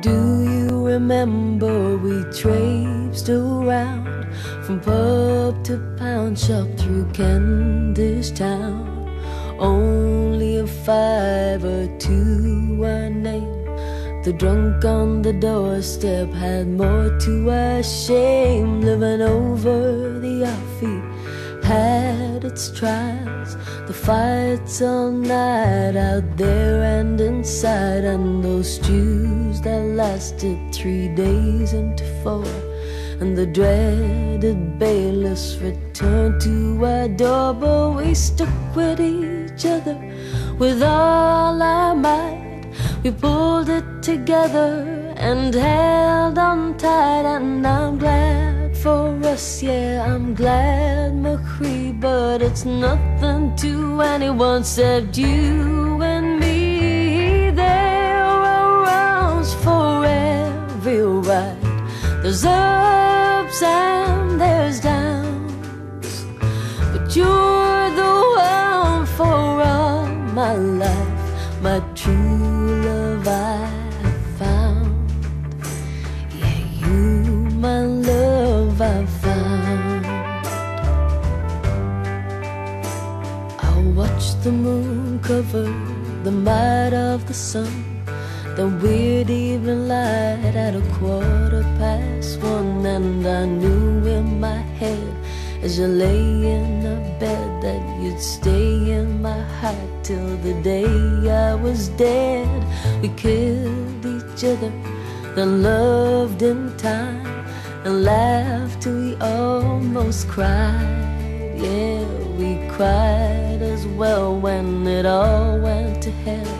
Do you remember we traipsed around from pub to pound shop through Kentish Town? Only a five or two our name. The drunk on the doorstep had more to our shame, living over the offbeat had its trials. The fights all night out there and inside, and those stews that lasted three days into four. And the dreaded bailiffs returned to our door, but we stuck with each other with all our might. We pulled it together and held on tight, and I'm glad for us, yeah, I'm glad, Marie, but it's nothing to anyone except you and me. There are rounds for every ride. There's ups and there's downs, but you're the one for all my life, my true the moon covered the might of the sun. The weird evening light at a quarter past one, and I knew in my head as you lay in the bed that you'd stay in my heart till the day I was dead. We killed each other, then loved in time, and laughed till we almost cried. Yeah, we cried as well when it all went to hell.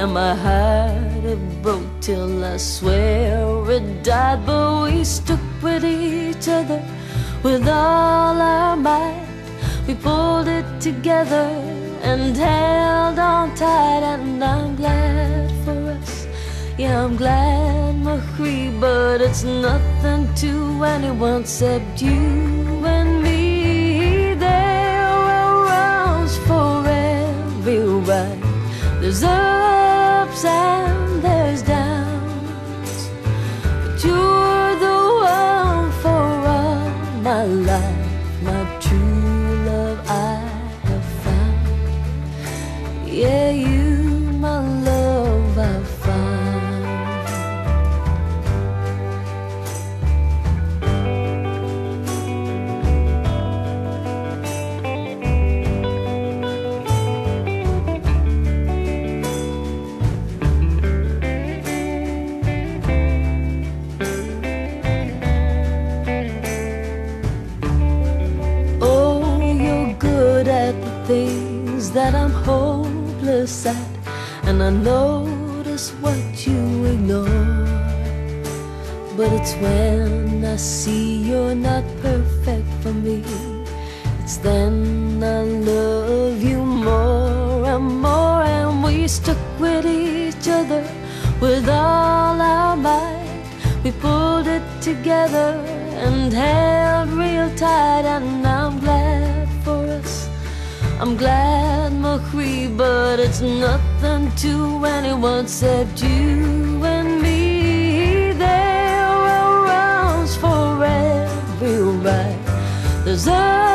And my heart it broke till I swear it died. But we stuck with each other with all our might. We pulled it together and held on tight. And I'm glad for us. Yeah, I'm glad, Marie, but it's nothing to anyone except you and me. There's ups things that I'm hopeless at, and I notice what you ignore. But it's when I see you're not perfect for me, it's then I love you more and more, and we stuck with each other with all our might. We pulled it together and held real tight, and I'm glad. I'm glad, Marie, but it's nothing to anyone except you and me. There are rounds for every ride. There's and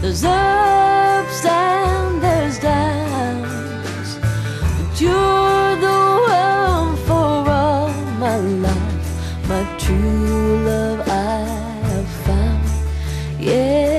There's ups and there's downs, but you're the one for all my life, my true love I have found. Yeah.